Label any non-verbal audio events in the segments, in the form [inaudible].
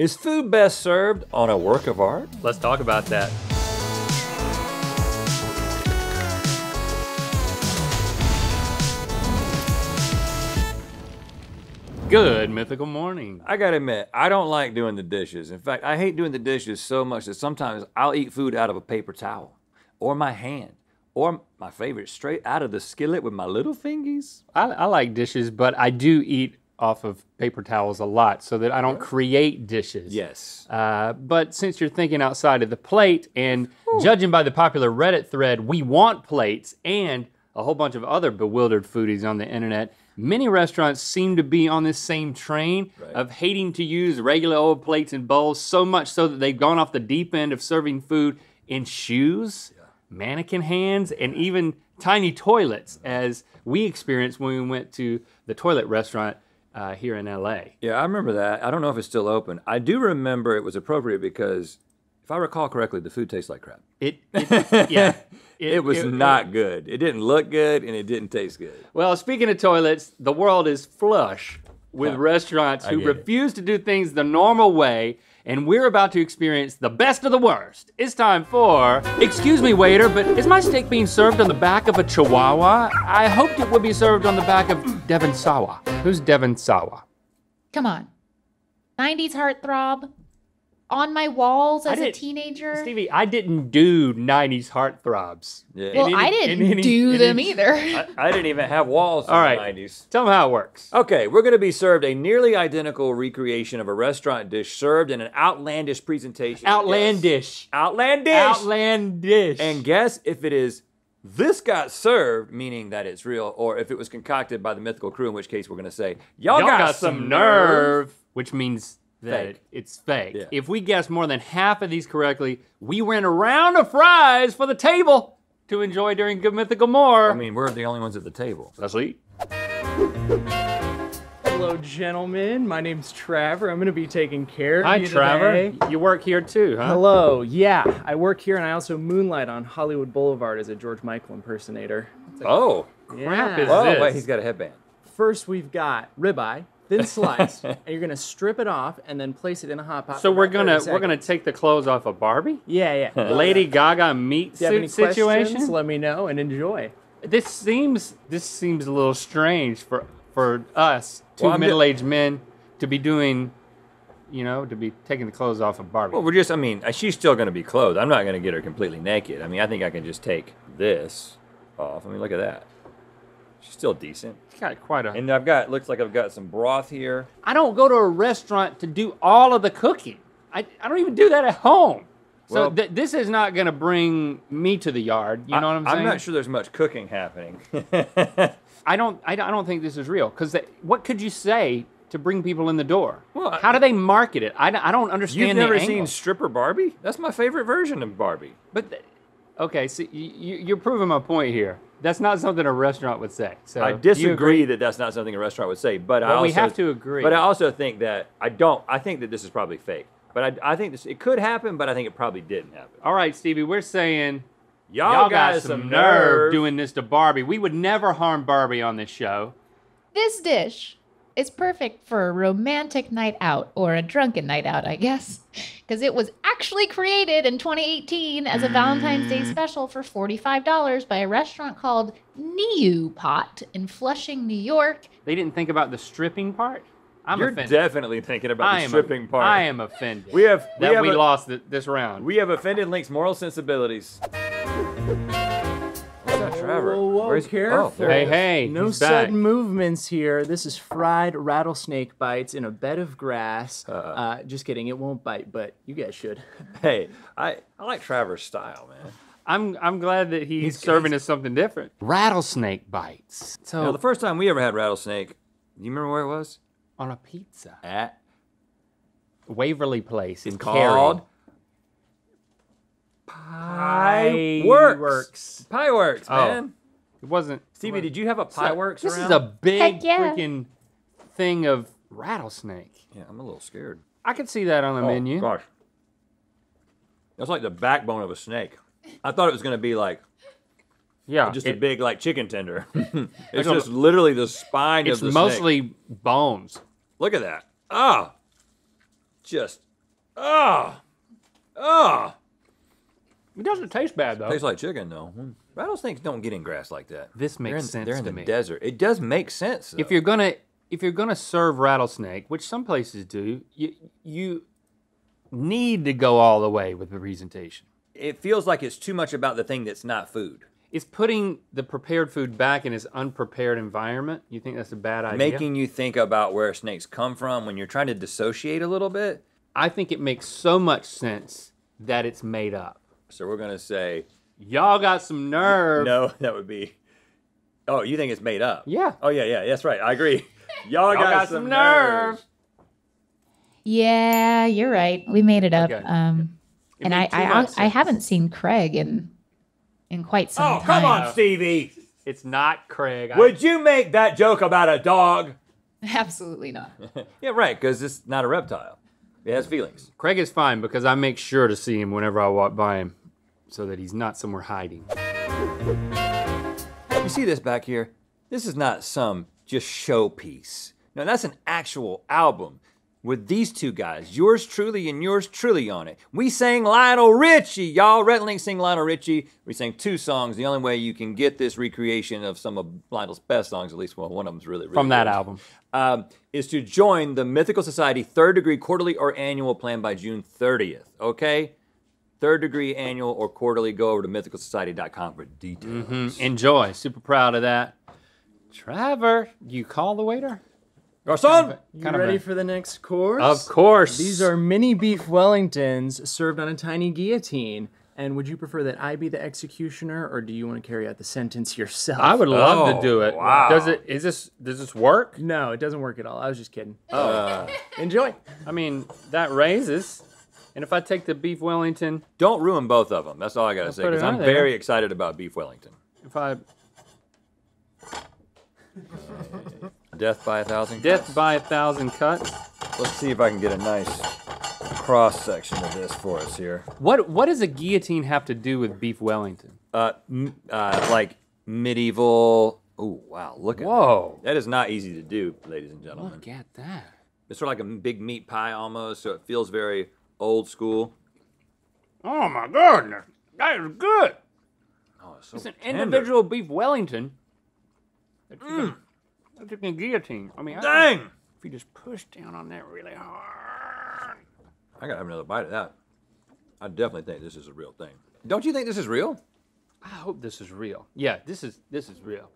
Is food best served on a work of art? Let's talk about that. Good mythical morning. I gotta admit, I don't like doing the dishes. In fact, I hate doing the dishes so much that sometimes I'll eat food out of a paper towel or my hand or my favorite, straight out of the skillet with my little fingies. I, I like dishes, but I do eat off of paper towels a lot so that I don't create dishes. Yes. Uh, but since you're thinking outside of the plate, and judging by the popular Reddit thread, we want plates, and a whole bunch of other bewildered foodies on the internet, many restaurants seem to be on this same train Right. of hating to use regular old plates and bowls, so much so that they've gone off the deep end of serving food in shoes, mannequin hands, and even tiny toilets, as we experienced when we went to the toilet restaurant uh, here in LA. Yeah, I remember that. I don't know if it's still open. I do remember it was appropriate because, if I recall correctly, the food tastes like crap. It, [laughs] it yeah. It, was not good. It didn't look good and it didn't taste good. Well, speaking of toilets, the world is flush with restaurants who it. refuse to do things the normal way, and we're about to experience the best of the worst. It's time for. Excuse me, waiter, but is my steak being served on the back of a chihuahua? I hoped it would be served on the back of Devon Sawa. Who's Devon Sawa? Come on. 90s heartthrob. On my walls as a teenager. Stevie, I didn't do 90s heartthrobs. Yeah. well, in I didn't any- do in them any- either. I, I didn't even have walls in All right. the 90s. Tell them how it works. Okay, we're going to be served a nearly identical recreation of a restaurant dish served in an outlandish presentation. Outlandish. Guess- Outlandish. Outlandish. And guess if it is this got served, meaning that it's real, or if it was concocted by the mythical crew, in which case we're going to say, y'all, Y'all got, some nerve, which means that Fake. it's fake. Yeah. If we guess more than half of these correctly, we win a round of fries for the table to enjoy during Good Mythical More. I mean, we're the only ones at the table. let's eat. Hello, gentlemen. My name's Trevor. I'm going to be taking care of Hi, you Trevor. today. You work here too, huh? Hello. Yeah, I work here and I also moonlight on Hollywood Boulevard as a George Michael impersonator. Oh, crap Yeah. is oh, this? wait, he's got a headband. First, we've got ribeye, thin sliced, [laughs] and you're going to strip it off and then place it in a hot pot. So for we're gonna we're gonna take the clothes off of Barbie. Yeah, yeah. [laughs] Lady Gaga meat If you have any suit situation. questions, let me know and enjoy. This seems this seems a little strange for for us two Well, I'm ju- middle-aged men to be doing, you know, to be taking the clothes off of Barbie. Well, we're just, I mean, uh, she's still going to be clothed. I'm not going to get her completely naked. I mean, I think I can just take this off. I mean, look at that. She's still decent. It's got quite a. And I've got, looks like I've got some broth here. I don't go to a restaurant to do all of the cooking. I, I don't even do that at home. So Well- th- this is not going to bring me to the yard. You know what I'm saying? I'm not sure there's much cooking happening. [laughs] I don't. I, don't- think this is real. Because what could you say to bring people in the door? Well, How do they market it? I, don't- I don't understand. You've never seen stripper Barbie? That's my favorite version of Barbie. But th- okay, so you, you're proving my point here. That's not something a restaurant would say. So I disagree agree? that that's not something a restaurant would say, but I also we have to agree. But I also think that I don't. I think that this is probably fake. But I, I think this it could happen, but I think it probably didn't happen. All right, Stevie, we're saying Y'all, y'all, got, got some some nerve nerve doing this to Barbie. We would never harm Barbie on this show. This dish is perfect for a romantic night out or a drunken night out, I guess, because it was actually created in 2018 as a Valentine's Day mm. special for $45 by a restaurant called Niu Pot in Flushing, New York. They didn't think about the stripping part. I'm You're offended. definitely thinking about I the am stripping part. I am offended. We have we that have we a- lost th- this round. We have offended Link's moral sensibilities. What's that, Whoa, whoa, Where's careful. Oh, hey, hey, No he's back. sudden movements here. This is fried rattlesnake bites in a bed of grass. Uh. Uh, just kidding, it won't bite, but you guys should. [laughs] Hey, I, I like Trevor's style, man. I'm I'm glad that he's, He's- serving us something different. Rattlesnake bites. So Now, the first time we ever had rattlesnake, do you remember where it was? on a pizza, At Waverly Place in called Cary. Pie Works. Works. Pie Works, Oh. man. It wasn't. Stevie, did you have a Pie Works This around? is a big yeah. freaking thing of rattlesnake. Yeah, I'm a little scared. I could see that on the Oh, menu. Gosh. That's like the backbone of a snake. I thought it was going to be like Yeah, just a big like chicken tender. [laughs] it's just literally the spine It's of the It's mostly snake. bones. Look at that. Ah. Just Ah, ah. It doesn't taste bad though. Tastes like chicken though. Rattlesnakes don't get in grass like that. This They're makes in, sense They're in to the me. desert. It does make sense. if you're gonna if you're gonna serve rattlesnake, which some places do, you you need to go all the way with the presentation. it feels like it's too much about the thing that's not food. It's putting the prepared food back in its unprepared environment. You think that's a bad idea? Making you think about where snakes come from when you're trying to dissociate a little bit. I think it makes so much sense that it's made up. So we're gonna say Y'all got some nerve. no. [laughs] That would be. Oh, you think it's made up? Yeah. Oh yeah, yeah. That's right. I agree. [laughs] Y'all, Y'all got some nerve. Yeah, you're right. We made it up. Okay. Um, It and I, I, I haven't seen Craig in in quite some Oh time. come on, Stevie. It's not Craig. I- Would you make that joke about a dog? [laughs] Absolutely not. Yeah, right. Because it's not a reptile. It has feelings. Craig is fine because I make sure to see him whenever I walk by him, so that he's not somewhere hiding. You see this back here? This is not some just showpiece. No, that's an actual album with these two guys, yours truly and yours truly on it. We sang Lionel Richie, y'all. Rhett Link sing Lionel Richie. We sang two songs. The only way you can get this recreation of some of Lionel's best songs, at least well, one of them's really, really From that good, album. um, is to join the Mythical Society third degree quarterly or annual plan by June 30th. Okay? Third degree annual or quarterly, go over to mythicalsociety.com for details. Enjoy. Super proud of that. Trevor, you call the waiter? Garcon! You Kind of ready a- for the next course? Of course. These are mini beef Wellingtons served on a tiny guillotine. And would you prefer that I be the executioner, or do you want to carry out the sentence yourself? I would love Oh, to do it. wow. Does it? Is this? Does this work? No, it doesn't work at all. I was just kidding. Uh, Enjoy. I mean, that raises. And if I take the beef Wellington, Don't ruin both of them. That's all I gotta say. put it Because I'm there. very excited about beef Wellington. if I Death by a thousand. death cuts. by a thousand cuts, Let's see if I can get a nice cross section of this for us here. what what does a guillotine have to do with beef Wellington? Uh, m- uh like medieval. Oh wow! Look at Whoa! that. That is not easy to do, ladies and gentlemen. Look at that. It's sort of like a m- big meat pie almost, so it feels very old school. Oh my goodness, that is good. Oh, it's so It's an tender. individual beef Wellington. That you can, mm. that you can guillotine. I mean, I- Dang! if you just push down on that really hard. I gotta have another bite of that. I definitely think this is a real thing. Don't you think this is real? I hope this is real. Yeah, this is this is real.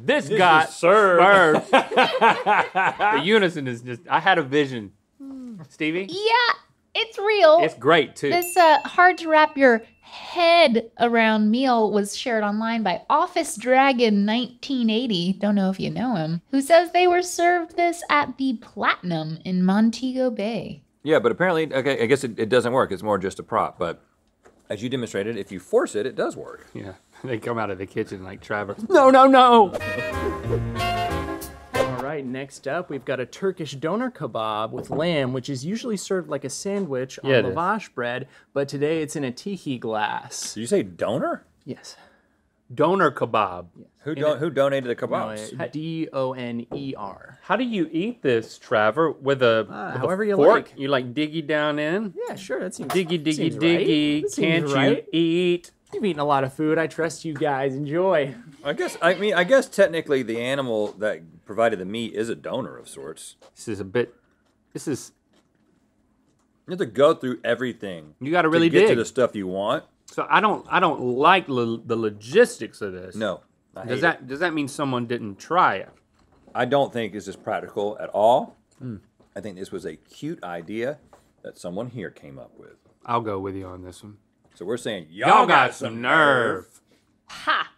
This, got is served. served. [laughs] the unison is just. I had a vision, hmm. Stevie. Yeah, it's real. It's great too. This uh, hard to wrap your head around meal was shared online by Office Dragon 1980. Don't know if you know him. Who says they were served this at the Platinum in Montego Bay. Yeah, but apparently, okay, I guess it, it doesn't work. It's more just a prop. But as you demonstrated, if you force it, it does work. yeah, [laughs] they come out of the kitchen like Trevor. No, no, no. [laughs] All right, next up, we've got a Turkish doner kebab with lamb, which is usually served like a sandwich on Yeah, it is. lavash bread, but today it's in a tiki glass. Did you say donor? Yes. Doner kebab. Who don- who donated the kebabs? D O N E R. How do you eat this, Trevor? With a, Ah, with a however you fork? like. You like diggy down in? Yeah, sure. That seems Diggy, diggy, seems diggy. That seems Can't right. you eat? You've eaten a lot of food. I trust you guys. Enjoy. I guess I mean I guess technically the animal that provided the meat is a donor of sorts. This is a bit. This is. You have to go through everything. You got to really get dig. to the stuff you want. So I don't. I don't like lo- the logistics of this. No, I hate Does it. that does that mean someone didn't try it? I don't think this is practical at all. Hmm. I think this was a cute idea that someone here came up with. I'll go with you on this one. So we're saying y'all, got, some nerve. Ha!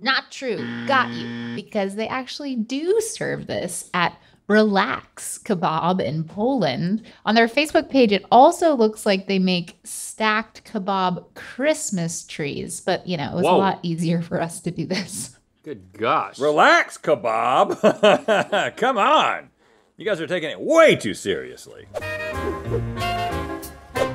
Not true. Got you. Because they actually do serve this at Relax Kebab in Poland. On their Facebook page, it also looks like they make stacked kebab Christmas trees, but you know, it was Whoa. a lot easier for us to do this. Good gosh. Relax, kebab. [laughs] Come on. You guys are taking it way too seriously.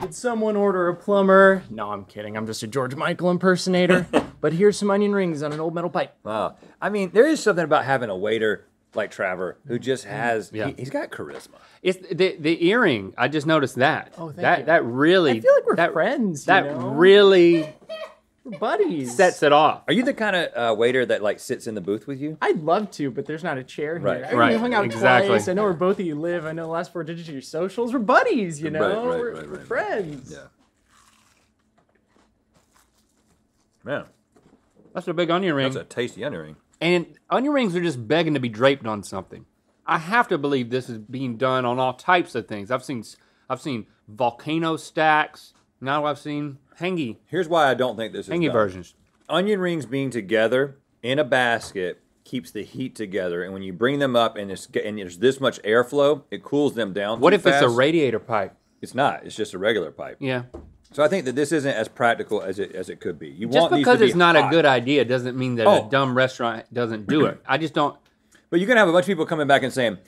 Did someone order a plumber? No, I'm kidding. I'm just a George Michael impersonator. [laughs] but here's some onion rings on an old metal pipe. Wow. I mean, there is something about having a waiter like Trevor, who just has Yeah. he, he's got charisma. It's the the earring. I just noticed that. Oh, thank that you. that really. I feel like we're that, friends. That you know? really [laughs] We're buddies. sets it off. Are you the kind of uh, waiter that like sits in the booth with you? I'd love to, but there's not a chair here. Right. I mean, Right, We hung out exactly. twice. I know where both of you live. I know the last four digits of your socials. We're buddies, you know. Right, right, we're, right, we're right. friends. Man, That's a big onion ring. that's a tasty onion ring. And onion rings are just begging to be draped on something. I have to believe this is being done on all types of things. I've seen I've seen volcano stacks. Now I've seen hangy Here's why I don't think this is hangy done. versions. onion rings being together in a basket keeps the heat together, and when you bring them up and, it's, and there's this much airflow, it cools them down. What if it's a radiator pipe? It's not. It's just a regular pipe. Yeah. So I think that this isn't as practical as it as it could be. You Just want these because to be it's not hot. a good idea doesn't mean that Oh. a dumb restaurant doesn't do it. I just don't. But you're gonna have a bunch of people coming back and saying,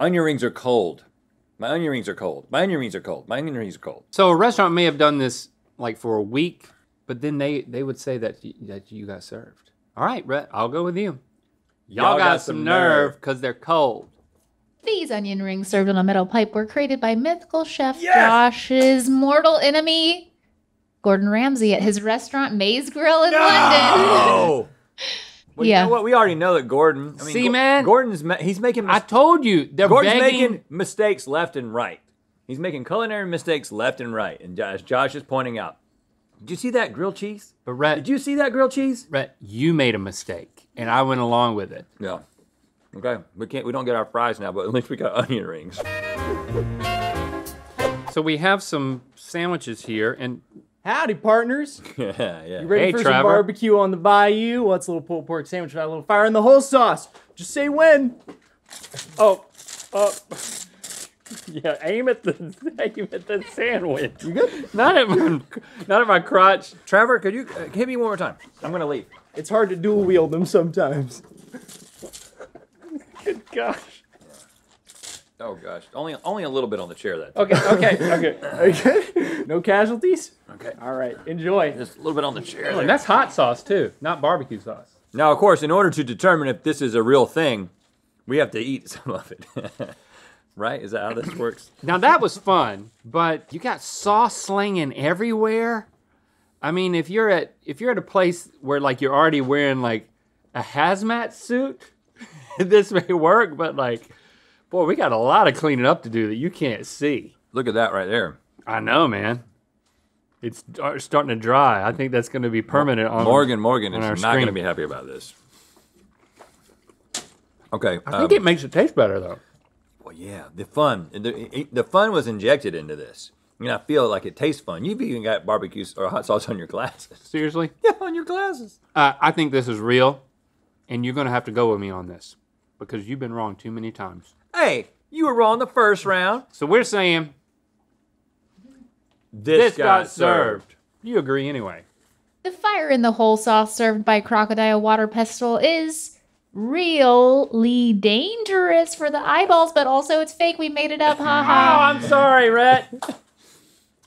"Onion rings are cold. My onion rings are cold. My onion rings are cold. My onion rings are cold." So a restaurant may have done this like for a week, but then they they would say that y- that you got served. All right, Rhett, I'll go with you. Y'all, got, some nerve because they're cold. These onion rings served on a metal pipe were created by mythical chef Yes! Josh's mortal enemy, Gordon Ramsay, at his restaurant Maze Grill in London. Oh. [laughs] Well, Yeah. you know what? We already know that Gordon. I mean, See, Go- man? Gordon's ma- he's making I told you they're Gordon's begging. making mistakes left and right. He's making culinary mistakes left and right, and as Josh is pointing out, did you see that grilled cheese? But Rhett, Did you see that grilled cheese? Rhett, you made a mistake, and I went along with it. Yeah. Okay, we can't. We don't get our fries now, but at least we got [laughs] onion rings. So we have some sandwiches here, and Howdy, partners. [laughs] yeah, yeah. You ready Hey, for some barbecue on the bayou? What's a little pulled pork sandwich without a little fire in the hole sauce? Just say when. oh, oh, [laughs] yeah, aim at the [laughs] aim at the sandwich. You good? Not at my, not at my crotch. Trevor, could you uh, hit me one more time? I'm gonna leave. It's hard to dual wield them sometimes. Good gosh. Oh gosh, only only a little bit on the chair that. Okay, okay, okay. Okay. [laughs] no casualties? Okay. All right. Enjoy. Just a little bit on the chair. And There. that's hot sauce too, not barbecue sauce. Now, of course, in order to determine if this is a real thing, we have to eat some of it. [laughs] right? Is that how this works? Now that was fun, but you got sauce slinging everywhere. I mean, if you're at if you're at a place where like you're already wearing like a hazmat suit, [laughs] this may work. But like, boy, we got a lot of cleaning up to do that you can't see. Look at that right there. I know, man. It's starting to dry. I think that's going to be permanent on Morgan Morgan on is not going to be happy about this. Okay. I think it makes it taste better though. Well, yeah, the fun, the, the fun was injected into this. And I feel like it tastes fun. You've even got barbecue or hot sauce on your glasses. [laughs] Seriously, Yeah, on your glasses. uh, I think this is real, and you're going to have to go with me on this because you've been wrong too many times. Hey, you were wrong the first round. So we're saying This, this got served. You agree anyway. The fire in the hole sauce served by Crocodile Water Pistol is really dangerous for the eyeballs, but also it's fake. We made it up. Ha ha. Oh, Haha. I'm sorry, Rhett. [laughs]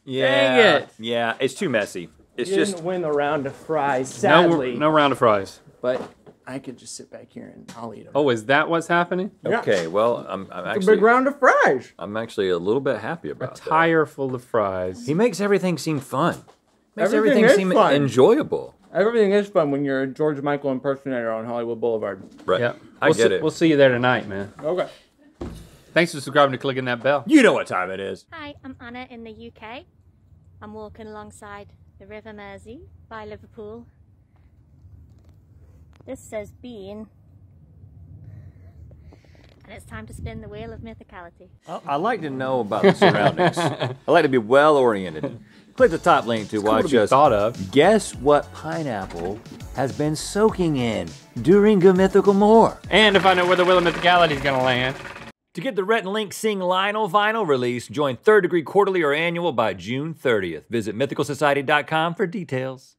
Yeah, Dang it. Yeah, it's too messy. It's You just didn't win the round of fries, No, sadly. no round of fries. But I could just sit back here and I'll eat them. Oh, is that what's happening? Yeah. okay. Well, I'm, I'm a actually big round of fries. I'm actually a little bit happy A about that. tire full of fries. He makes everything seem fun. Makes Everything everything, is seem fun. enjoyable. Everything is fun when you're a George Michael impersonator on Hollywood Boulevard. Right. Yep. I we'll get see, it. We'll see you there tonight, man. Okay. Thanks for subscribing and clicking that bell. you know what time it is. Hi, I'm Anna in the UK. I'm walking alongside the River Mersey by Liverpool. This says Bean. And it's time to spin the wheel of mythicality. I, I like to know about the surroundings. [laughs] I like to be well oriented. Click the top link to Cool watch to be us. thought of. Guess what pineapple has been soaking in during a mythical more? And to find out where the Wheel of Mythicality is going to land. To get the Rhett and Link Sing Lionel vinyl release, join Third Degree Quarterly or Annual by June 30th. Visit mythicalsociety.com for details.